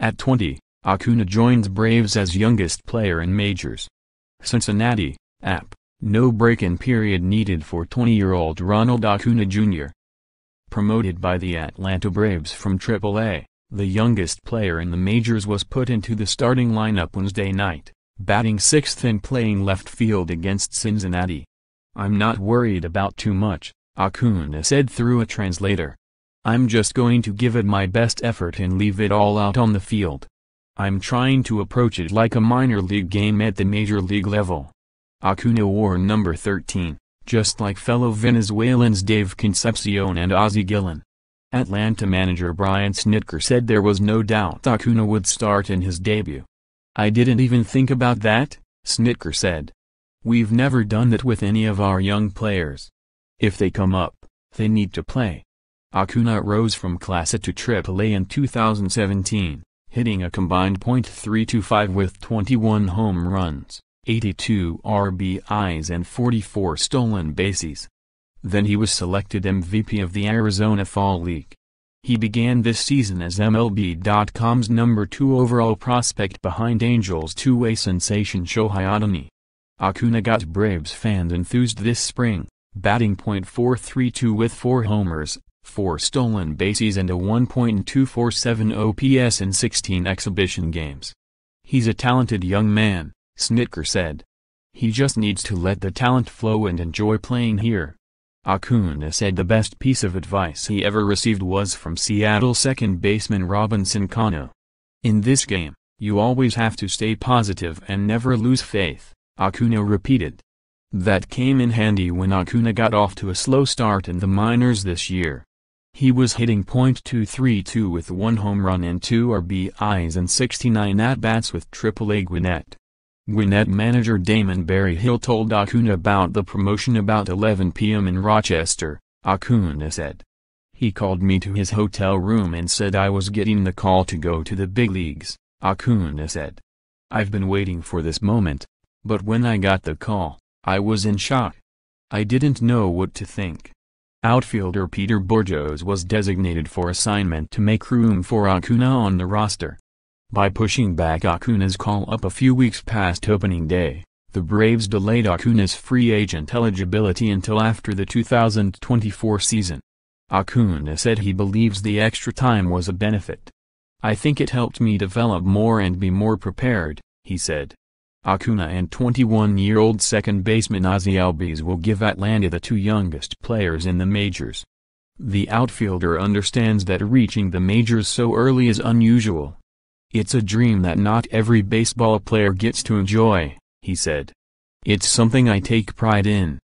At 20, Acuna joins Braves as youngest player in majors. Cincinnati, App, no break-in period needed for 20-year-old Ronald Acuna Jr. Promoted by the Atlanta Braves from AAA, the youngest player in the majors was put into the starting lineup Wednesday night, batting sixth and playing left field against Cincinnati. I'm not worried about too much, Acuna said through a translator. I'm just going to give it my best effort and leave it all out on the field. I'm trying to approach it like a minor league game at the major league level. Acuna wore number 13, just like fellow Venezuelans Dave Concepcion and Ozzie Guillen. Atlanta manager Brian Snitker said there was no doubt Acuna would start in his debut. I didn't even think about that, Snitker said. We've never done that with any of our young players. If they come up, they need to play. Acuna rose from Class A to AAA in 2017, hitting a combined .325 with 21 home runs, 82 RBIs and 44 stolen bases. Then he was selected MVP of the Arizona Fall League. He began this season as MLB.com's number two overall prospect behind Angels two-way sensation Shohei Ohtani. Acuna got Braves fans enthused this spring, batting .432 with 4 homers, 4 stolen bases and a 1.247 OPS in 16 exhibition games. He's a talented young man, Snitker said. He just needs to let the talent flow and enjoy playing here. Acuna said the best piece of advice he ever received was from Seattle second baseman Robinson Cano. In this game, you always have to stay positive and never lose faith, Acuna repeated. That came in handy when Acuna got off to a slow start in the minors this year. He was hitting .232 with one home run and two RBIs and 69 at-bats with AAA Gwinnett. Gwinnett manager Damon Berryhill told Acuna about the promotion about 11 p.m. in Rochester, Acuna said. He called me to his hotel room and said I was getting the call to go to the big leagues, Acuna said. I've been waiting for this moment, but when I got the call, I was in shock. I didn't know what to think. Outfielder Peter Bourjos was designated for assignment to make room for Acuna on the roster. By pushing back Acuna's call-up a few weeks past opening day, the Braves delayed Acuna's free agent eligibility until after the 2024 season. Acuna said he believes the extra time was a benefit. I think it helped me develop more and be more prepared, he said. Acuna and 21-year-old second baseman Ozzie Albies will give Atlanta the two youngest players in the majors. The outfielder understands that reaching the majors so early is unusual, it's a dream that not every baseball player gets to enjoy, he said. It's something I take pride in,